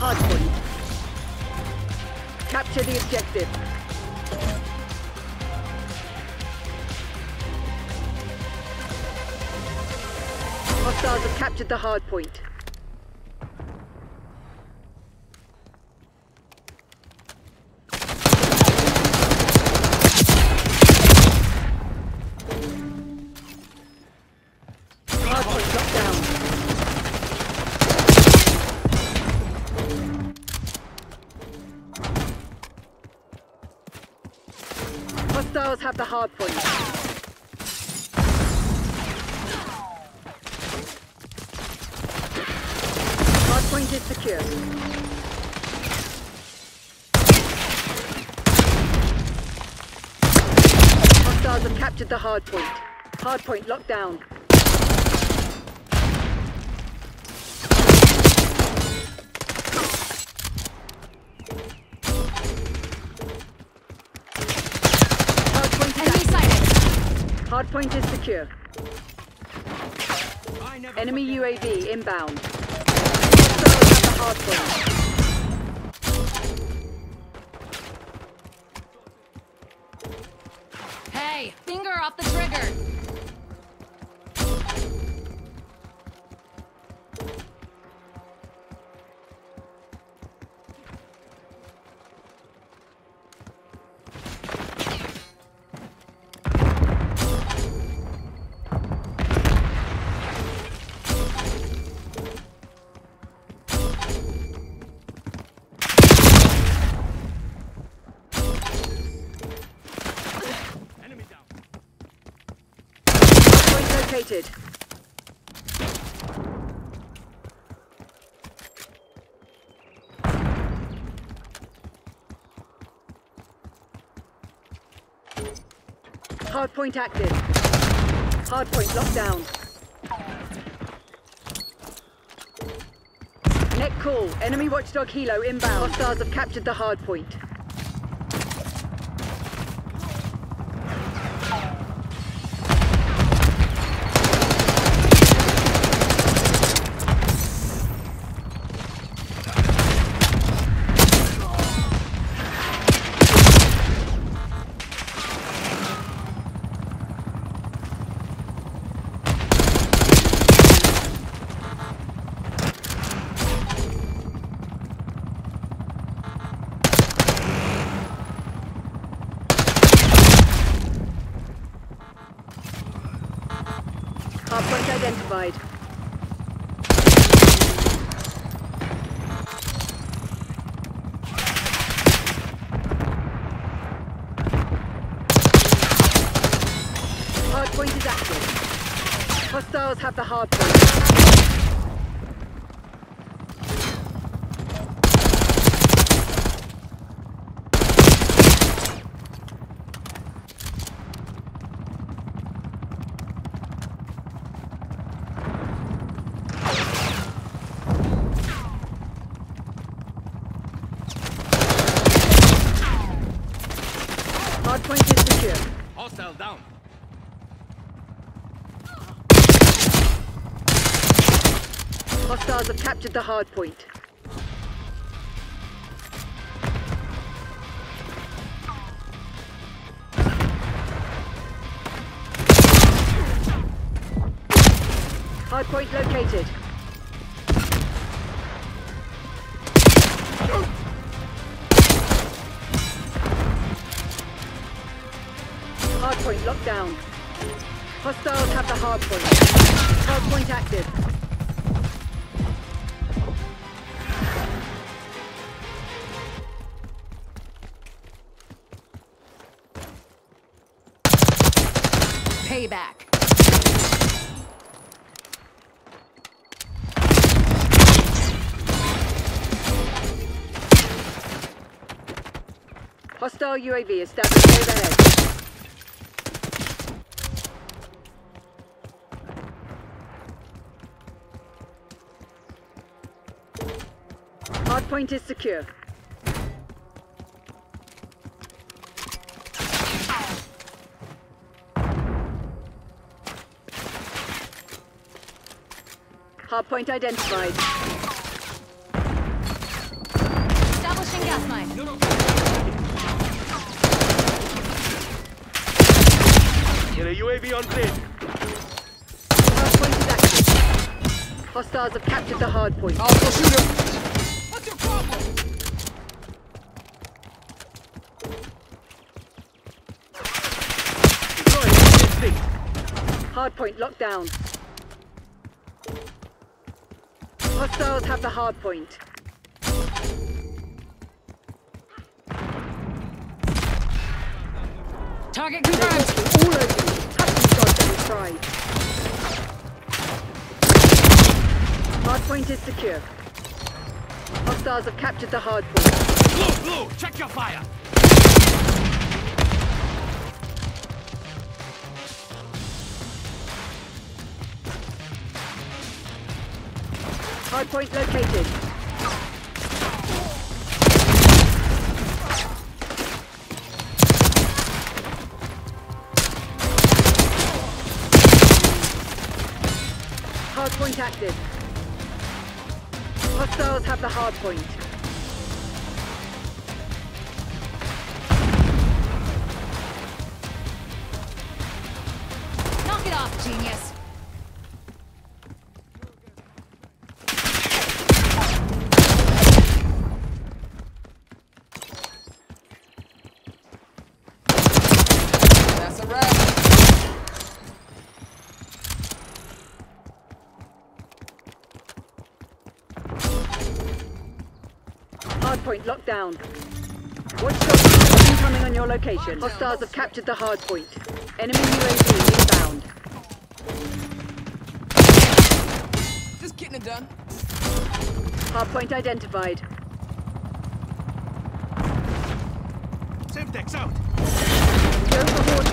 Hardpoint. Capture the objective. Hostiles have captured the hardpoint. Hardpoint Hostiles have the hard point. Hard point is secure. Hostiles have captured the hard point. Hard point locked down. Hard point is Enemy Point is secure. Enemy UAV inbound. Hey, finger off the trigger. Located. Hard point active. Hard point locked down. Net call. Enemy watchdog helo inbound. Hostiles have captured the hard point. Hard point identified. Hard point is active. Hostiles have the hard Hard point is secure. Hostile down. Hostiles have captured the hard point. Hard point located. Hard point locked down. Hostiles have the hard point. Hard point active. Payback. Hostile UAV established overhead. Hardpoint is secure. Hardpoint identified. Establishing gas mine. Get a UAV on grid. Hardpoint is active. Hostiles have captured the hardpoint. Hostile shooter. What's Hardpoint locked down. Hostiles have the hardpoint. Target confirmed. All over you. Touch and shots every try. Hardpoint is secure. Hostiles have captured the hardpoint. Blue, blue, check your fire. Hardpoint located. Hardpoint active. Hostiles have the hardpoint. Knock it off, genius. Hardpoint locked down. Watch shots incoming on your location. Hostiles have captured the hardpoint. Enemy UAV inbound. Just getting it done. Hardpoint identified. Semtex out. Go for horde